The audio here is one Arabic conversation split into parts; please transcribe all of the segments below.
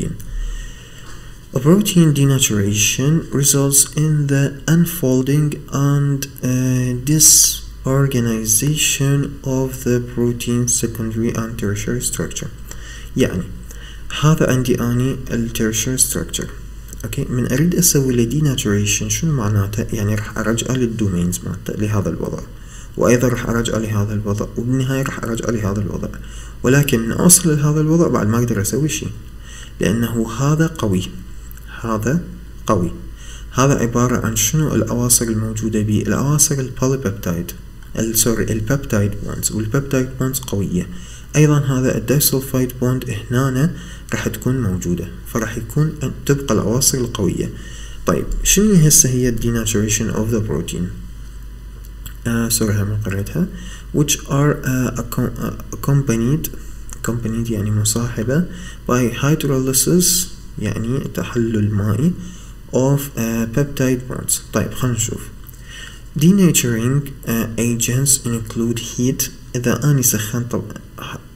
protein. A protein denaturation results in the unfolding and uh, disorganization of the protein secondary and tertiary structure. يعني هذا عندي أني ال tertiary structure. okay؟ من أريد أسوي له denaturation شنو معناته؟ يعني راح ارجعه لل domains مالته لهذا الوضع. وأيضا راح ارجعه لهذا الوضع وبالنهاية راح ارجعه لهذا الوضع. ولكن من أوصل لهذا الوضع بعد ما أقدر أسوي شيء. لأنه هذا قوي. هذا قوي. هذا عبارة عن شنو؟ الأواصر الموجودة به الأواصر ال polypeptide. sorry ال peptide bonds. وال peptide bonds قوية. أيضا هذا ال disulfide bond هنا راح تكون موجودة فراح يكون تبقى الأواصر القوية. طيب شنو هسه هي of the protein uh, سوري ما قريتها. Which are uh, accompanied accompanied يعني مصاحبة by hydrolysis يعني تحلل مائي of uh, peptide bonds طيب خلينا نشوف. Denaturing uh, agents include heat. إذا أني سخنت طب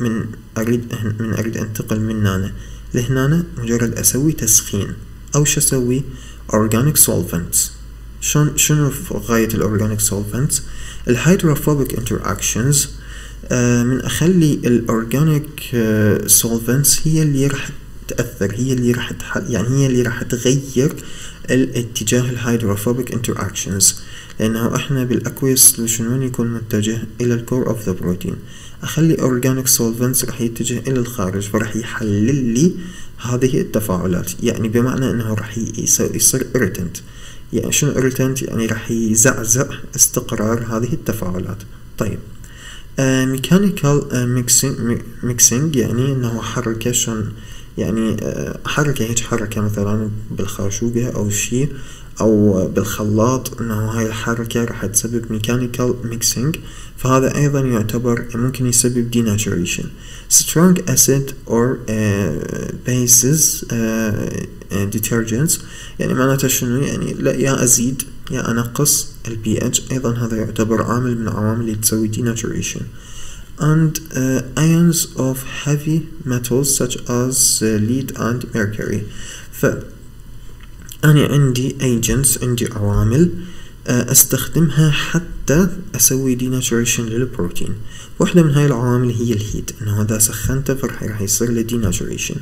من أريد من أريد أنتقل من هنا لهنا مجرد أسوي تسخين. أو شو أسوي؟ Organic solvents. شون شنو غاية ال organic solvents ال hydrophobic interactions من أخلي ال organic آه solvents هي اللي راح تأثر هي اللي راح يعني هي اللي راح تغير الاتجاه ال hydrophobic لأنه إحنا بال aqueous solution وين يكون متجه إلى ال core of the protein أخلي organic solvents راح يتجه إلى الخارج فراح يحلل لي هذه التفاعلات. يعني بمعنى أنه راح يصير irritant. يعني شنو irritant يعني راح يزعزع استقرار هذه التفاعلات. طيب. mechanical mixing mixing يعني إنه شلون يعني حركة هيك حركة مثلا بالخاشوقة أو شي أو بالخلاط إنه هاي الحركة راح تسبب mechanical mixing فهذا أيضا يعتبر ممكن يسبب denaturation. Strong acid or uh, bases uh, detergents يعني معناته شنو؟ يعني لا يا أزيد يا أنقص ال pH أيضا هذا يعتبر عامل من العوامل اللي تسوي denaturation. And uh, ions of heavy metals such as uh, lead and mercury. ف أنا عندي agents عندي عوامل uh, أستخدمها حتى أسوي denaturation للبروتين. واحدة من هاي العوامل هي ال heat إنه هذا سخنته فراح راح يصير له denaturation.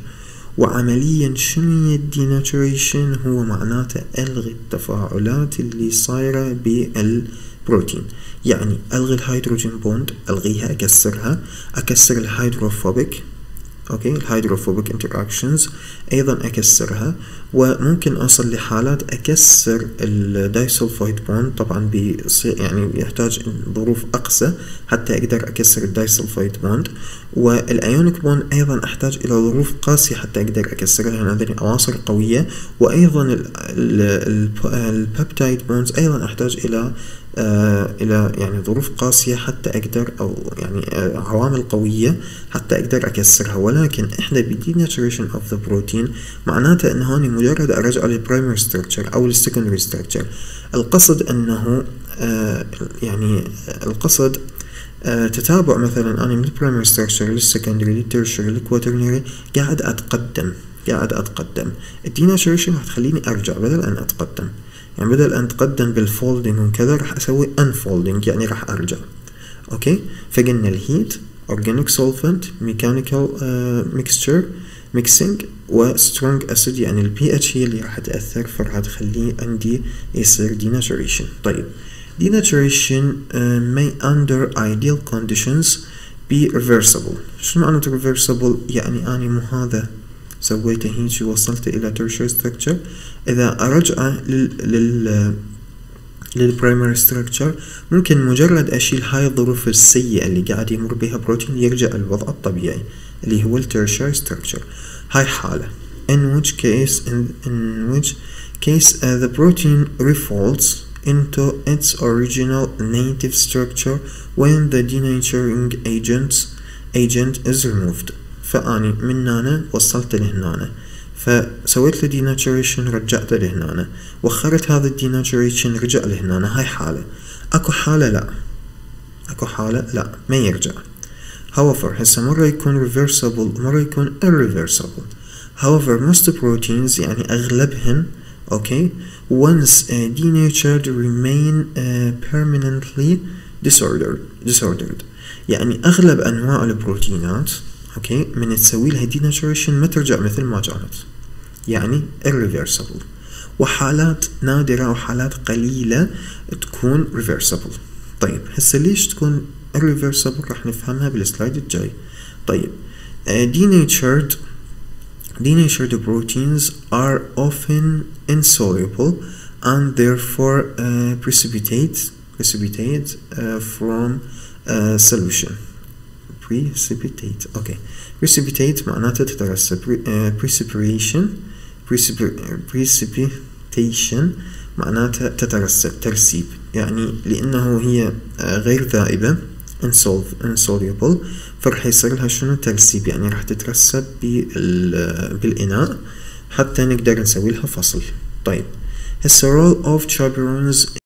وعمليا شنو هي denaturation هو معناته ألغي التفاعلات اللي صايرة بال بروتين يعني ألغي ال hydrogen bond ألغيها أكسرها. أكسر ال hydrophobic. okay ال hydrophobic interactions أيضا أكسرها وممكن أوصل لحالات أكسر ال disulfide bond طبعا بيصير يعني يحتاج ظروف أقسى حتى أقدر أكسر ال disulfide bond وال ionic bond أيضا أحتاج إلى ظروف قاسية حتى أقدر أكسرها لأن عندنا اواصر قوية. وأيضا ال peptide bonds أيضا أحتاج إلى إلى يعني ظروف قاسية حتى أقدر أو يعني آه عوامل قوية حتى أقدر أكسرها. ولكن إحنا ب denaturation of the protein معناته أنه هوني مجرد أرجع لل primary structure أو لل secondary structure القصد أنه آه يعني القصد آه تتابع مثلا أنا من البرايمري ستراكشر للسكندري للترشري للكواترنري قاعد أتقدم. قاعد أتقدم. ال denaturation راح تخليني أرجع بدل أن أتقدم. يعني بدل أن أتقدم بال folding وكذا راح أسوي unfolding يعني راح أرجع. okay؟ فقلنا ال heat organic solvent mechanical uh, mixture mixing و strong acid يعني ال pH هي اللي راح تأثر فراح تخليه عندي يصير denaturation طيب. denaturation uh, may under ideal conditions be reversible. شنو معنى reversible يعني أنا مو هذا سويته هيك وصلت إلى tertiary structure. إذا أرجع لل, لل لل primary structure ممكن مجرد أشيل هاي الظروف السيئة اللي قاعد يمر بها بروتين يرجع الوضع الطبيعي اللي هو ال tertiary structure هاي حالة. In which case in, in which case uh, the protein refolds into its original native structure when the denaturing agent agent is removed. فأني من هنا وصلت لهنا فسويت له denaturation رجعته لهنا وخرت هذا ال denaturation رجع لهنا هاي حالة. أكو حالة لا. أكو حالة لا. ما يرجع. However هسه مرة يكون reversible ومرة يكون irreversible. However most proteins يعني أغلبهن okay once uh, denatured remain uh, permanently disordered disordered. يعني أغلب أنواع البروتينات أوكي من تسوي لها denaturation ما ترجع مثل ما كانت يعني irreversible وحالات نادرة وحالات قليلة تكون reversible طيب هسه ليش تكون irreversible راح نفهمها بالسلايد الجاي طيب uh, denatured denatured proteins are often insoluble and therefore uh, precipitate precipitate uh, from uh, solution precipitate. Okay. Precipitate معناتها تترسب uh, precipitation precipitation معناتها تترسب ترسيب يعني لأنه هي غير ذائبة. Insoluble. فرح يصير لها شنو؟ ترسيب. يعني راح تترسب بالإناء حتى نقدر نسوي لها فصل. طيب. هسه role of chaperones